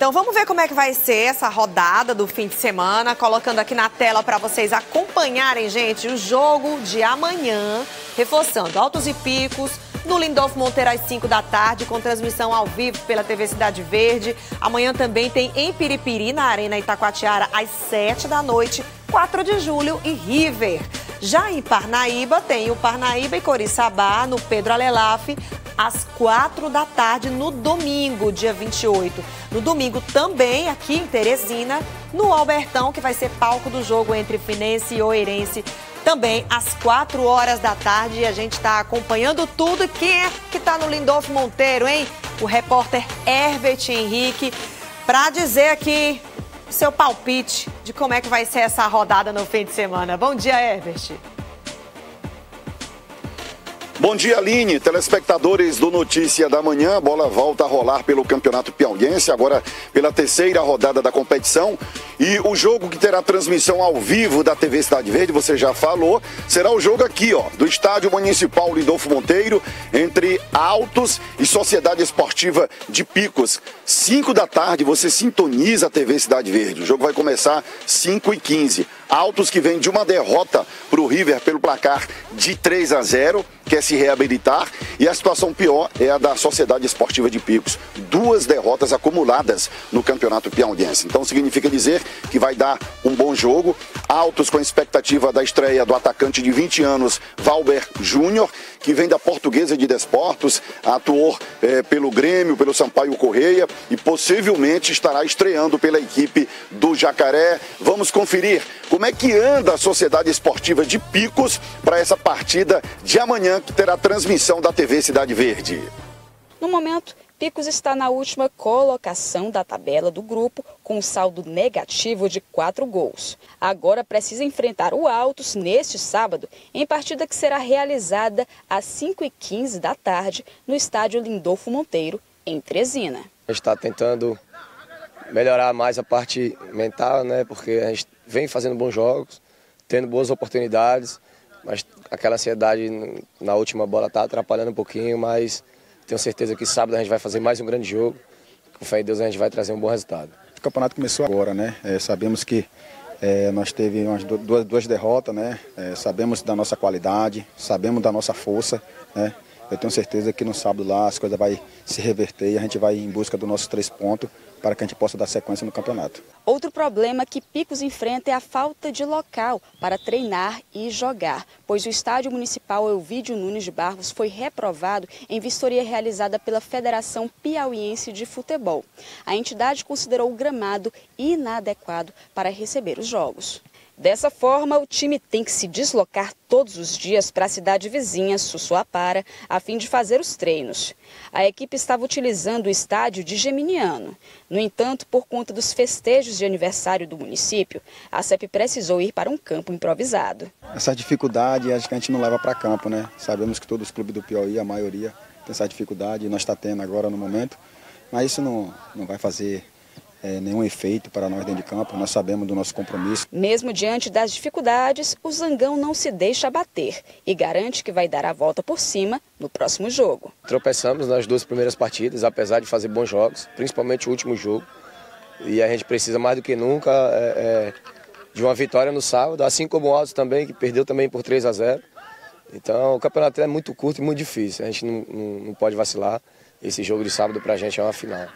Então vamos ver como é que vai ser essa rodada do fim de semana, colocando aqui na tela para vocês acompanharem, gente, o jogo de amanhã, reforçando altos e picos, no Lindolfo Monteiro às 5 da tarde, com transmissão ao vivo pela TV Cidade Verde. Amanhã também tem em Piripiri, na Arena Itacoatiara, às 7 da noite, 4 de julho e River. Já em Parnaíba, tem o Parnaíba e Coriçaba, no Pedro Alelaf, às 4 da tarde no domingo, dia 28. No domingo também, aqui em Teresina, no Albertão, que vai ser palco do jogo entre Finense e Oeirense, também às 4 horas da tarde. E a gente está acompanhando tudo. E quem é que está no Lindolfo Monteiro, hein? O repórter Herbert Henrique, para dizer aqui seu palpite de como é que vai ser essa rodada no fim de semana. Bom dia, Herbert. Bom dia, Aline. Telespectadores do Notícia da Manhã. A bola volta a rolar pelo Campeonato Piauiense, agora pela terceira rodada da competição. E o jogo que terá transmissão ao vivo da TV Cidade Verde, você já falou, será o jogo aqui, ó, do Estádio Municipal Lindolfo Monteiro, entre Altos e Sociedade Esportiva de Picos. 5 da tarde, você sintoniza a TV Cidade Verde. O jogo vai começar 5 e 15. Altos que vem de uma derrota para o River pelo placar de 3 a 0 quer se reabilitar e a situação pior é a da Sociedade Esportiva de Picos. Duas derrotas acumuladas no Campeonato Piauiense. Então significa dizer que vai dar um bom jogo. Altos com a expectativa da estreia do atacante de 20 anos, Valber Júnior, que vem da Portuguesa de Desportos, atuou eh, pelo Grêmio, pelo Sampaio Correia e possivelmente estará estreando pela equipe do Jacaré. Vamos conferir como é que anda a Sociedade Esportiva de Picos para essa partida de amanhã que terá transmissão da TV Cidade Verde. No momento, Picos está na última colocação da tabela do grupo, com um saldo negativo de quatro gols. Agora precisa enfrentar o Altos neste sábado, em partida que será realizada às 5h15 da tarde no estádio Lindolfo Monteiro, em Trezina. A gente está tentando melhorar mais a parte mental, né? Porque a gente vem fazendo bons jogos, tendo boas oportunidades, mas aquela ansiedade na última bola está atrapalhando um pouquinho, mas tenho certeza que sábado a gente vai fazer mais um grande jogo. Com fé em Deus a gente vai trazer um bom resultado. O campeonato começou agora, né? É, sabemos que é, nós teve umas duas, duas derrotas, né? É, sabemos da nossa qualidade, sabemos da nossa força, né? Eu tenho certeza que no sábado lá as coisas vai se reverter e a gente vai em busca dos nossos três pontos para que a gente possa dar sequência no campeonato. Outro problema que Picos enfrenta é a falta de local para treinar e jogar, pois o estádio municipal Elvídio Nunes de Barros foi reprovado em vistoria realizada pela Federação Piauiense de Futebol. A entidade considerou o gramado inadequado para receber os jogos. Dessa forma, o time tem que se deslocar todos os dias para a cidade vizinha, Sussuapara, a fim de fazer os treinos. A equipe estava utilizando o estádio de Geminiano. No entanto, por conta dos festejos de aniversário do município, a CEP precisou ir para um campo improvisado. Essa dificuldade a gente não leva para campo, né? Sabemos que todos os clubes do Piauí, a maioria, tem essa dificuldade, e nós está tendo agora no momento, mas isso não, não vai fazer é, nenhum efeito para nós dentro de campo, nós sabemos do nosso compromisso. Mesmo diante das dificuldades, o Zangão não se deixa abater e garante que vai dar a volta por cima no próximo jogo. Tropeçamos nas duas primeiras partidas, apesar de fazer bons jogos, principalmente o último jogo. E a gente precisa mais do que nunca é, é, de uma vitória no sábado, assim como o Altos também, que perdeu também por 3 a 0. Então o campeonato é muito curto e muito difícil, a gente não, não, não pode vacilar. Esse jogo de sábado para a gente é uma final.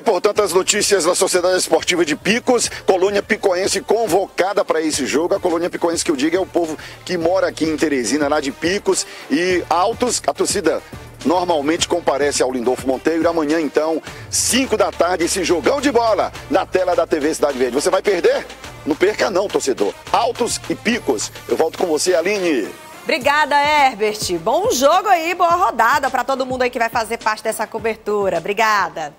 Daí, portanto, as notícias da Sociedade Esportiva de Picos, colônia picoense convocada para esse jogo. A colônia picoense que eu digo é o povo que mora aqui em Teresina, lá de Picos e Altos. A torcida normalmente comparece ao Lindolfo Monteiro. Amanhã, então, 5 da tarde, esse jogão de bola na tela da TV Cidade Verde. Você vai perder? Não perca não, torcedor. Altos e Picos. Eu volto com você, Aline. Obrigada, Herbert. Bom jogo aí, boa rodada para todo mundo aí que vai fazer parte dessa cobertura. Obrigada.